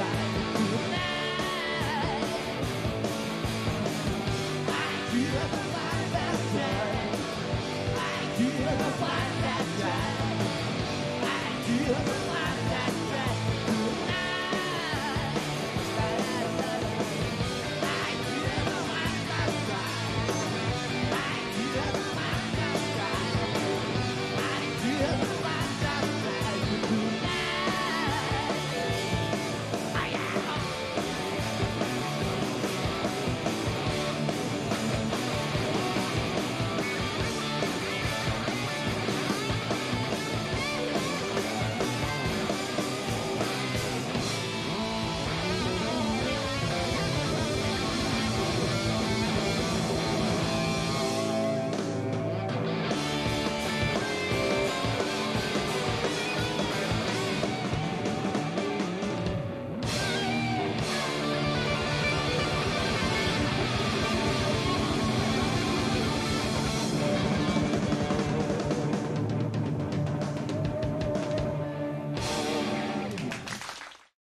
I feel the fire that I feel the fire.